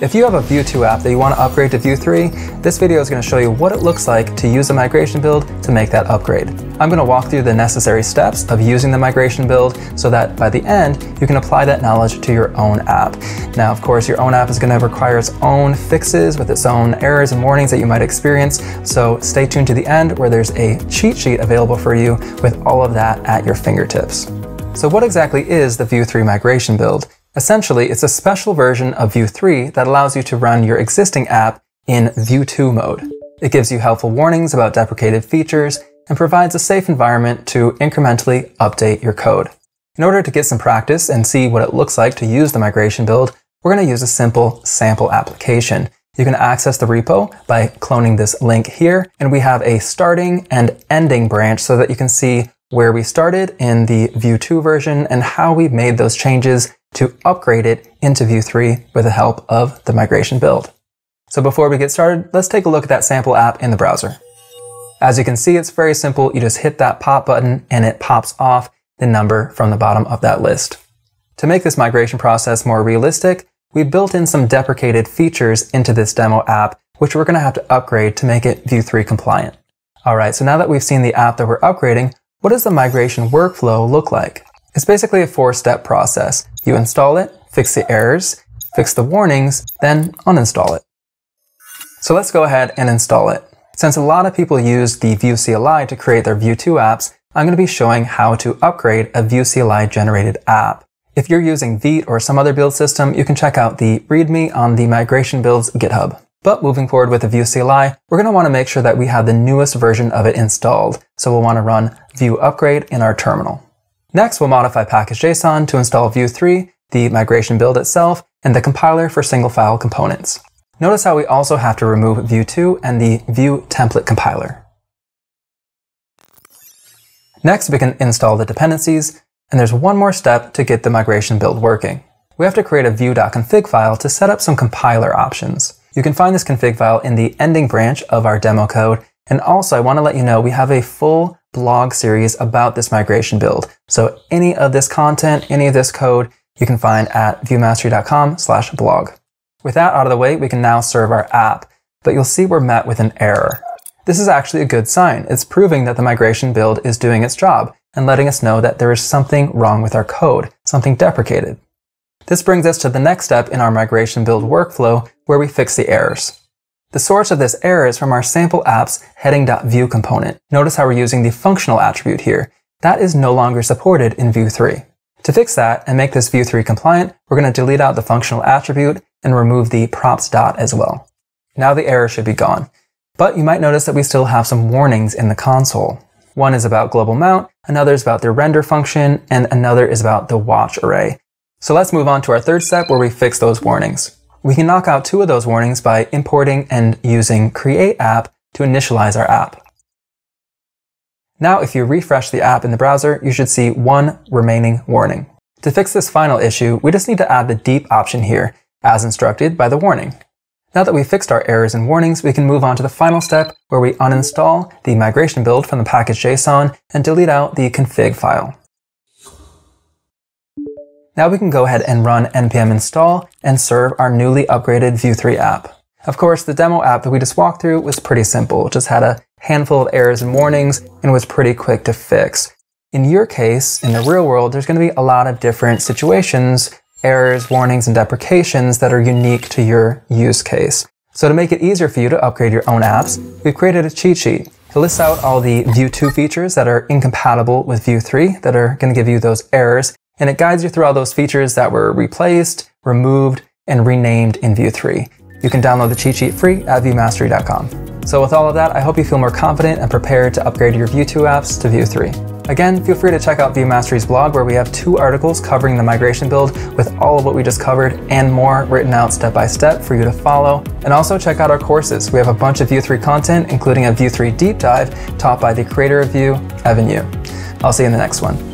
If you have a Vue 2 app that you want to upgrade to Vue 3, this video is going to show you what it looks like to use a migration build to make that upgrade. I'm going to walk through the necessary steps of using the migration build so that by the end, you can apply that knowledge to your own app. Now, of course, your own app is going to require its own fixes with its own errors and warnings that you might experience, so stay tuned to the end where there's a cheat sheet available for you with all of that at your fingertips. So what exactly is the Vue 3 migration build? Essentially, it's a special version of Vue 3 that allows you to run your existing app in Vue 2 mode. It gives you helpful warnings about deprecated features and provides a safe environment to incrementally update your code. In order to get some practice and see what it looks like to use the migration build, we're going to use a simple sample application. You can access the repo by cloning this link here, and we have a starting and ending branch so that you can see where we started in the Vue 2 version and how we made those changes to upgrade it into Vue 3 with the help of the migration build. So before we get started, let's take a look at that sample app in the browser. As you can see, it's very simple. You just hit that pop button and it pops off the number from the bottom of that list. To make this migration process more realistic, we built in some deprecated features into this demo app, which we're going to have to upgrade to make it Vue 3 compliant. All right, so now that we've seen the app that we're upgrading, what does the migration workflow look like? It's basically a four-step process. You install it, fix the errors, fix the warnings, then uninstall it. So let's go ahead and install it. Since a lot of people use the Vue CLI to create their Vue 2 apps, I'm going to be showing how to upgrade a Vue CLI generated app. If you're using Vite or some other build system, you can check out the README on the Migration Builds GitHub. But moving forward with the Vue CLI, we're going to want to make sure that we have the newest version of it installed. So we'll want to run Vue upgrade in our terminal. Next, we'll modify package.json to install Vue 3, the migration build itself, and the compiler for single file components. Notice how we also have to remove Vue 2 and the Vue template compiler. Next, we can install the dependencies, and there's one more step to get the migration build working. We have to create a vue.config file to set up some compiler options. You can find this config file in the ending branch of our demo code. And also, I want to let you know we have a full blog series about this migration build. So any of this content, any of this code, you can find at vuemastery.com slash blog. With that out of the way, we can now serve our app, but you'll see we're met with an error. This is actually a good sign. It's proving that the migration build is doing its job and letting us know that there is something wrong with our code, something deprecated. This brings us to the next step in our migration build workflow where we fix the errors. The source of this error is from our sample app's heading.vue component. Notice how we're using the functional attribute here. That is no longer supported in Vue 3. To fix that and make this Vue 3 compliant, we're going to delete out the functional attribute and remove the props dot as well. Now the error should be gone. But you might notice that we still have some warnings in the console. One is about global mount, another is about the render function, and another is about the watch array. So let's move on to our third step where we fix those warnings. We can knock out two of those warnings by importing and using create app to initialize our app. Now, if you refresh the app in the browser, you should see one remaining warning. To fix this final issue, we just need to add the deep option here, as instructed by the warning. Now that we've fixed our errors and warnings, we can move on to the final step where we uninstall the migration build from the package.json and delete out the config file. Now we can go ahead and run npm install and serve our newly upgraded Vue 3 app. Of course, the demo app that we just walked through was pretty simple. It just had a handful of errors and warnings and was pretty quick to fix. In your case, in the real world, there's going to be a lot of different situations, errors, warnings, and deprecations that are unique to your use case. So to make it easier for you to upgrade your own apps, we've created a cheat sheet. It lists out all the Vue 2 features that are incompatible with Vue 3 that are going to give you those errors and it guides you through all those features that were replaced, removed, and renamed in Vue 3. You can download the cheat sheet free at vuemastery.com. So with all of that, I hope you feel more confident and prepared to upgrade your Vue 2 apps to Vue 3. Again, feel free to check out Vue Mastery's blog where we have two articles covering the migration build with all of what we just covered and more written out step by step for you to follow. And also check out our courses. We have a bunch of Vue 3 content, including a Vue 3 deep dive taught by the creator of Vue, Evan You. I'll see you in the next one.